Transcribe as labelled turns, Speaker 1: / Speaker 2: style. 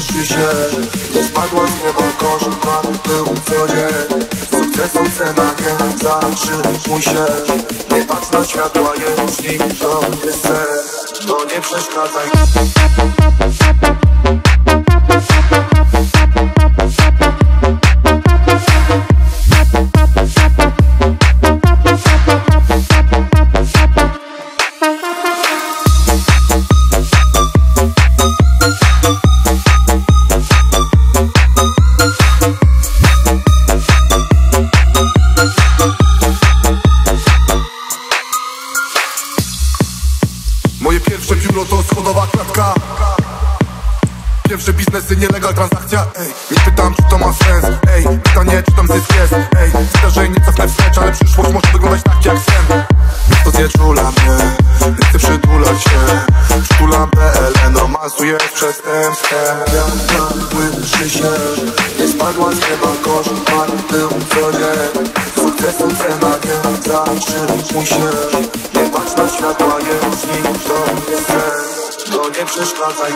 Speaker 1: Męczy się Nie spadła z nieba koszmar Był co dzień Sukcesu cena nie zatrzymuj się. Nie patrz na światła jeśli to jest sen To nie przeszkadzaj biuro to schodowa klatka. Pierwsze biznesy, nielegal transakcja Ej, nie pytam czy to ma sens Ej, pytanie czy tam zysk jest Ej, zdarzeń nie cofnę wstecz Ale przyszłość może wyglądać tak jak sen. To znieczula mnie Nie chcę przytulać się. Przytulam PL, romansu jest przestępstwem Gwiazda męczy się Nie spadła z nieba koszmar Był co dzień Sukcesu cena nie zatrzymuj się Nie patrz na światła jeśli to jest sen To nie przeszkadzaj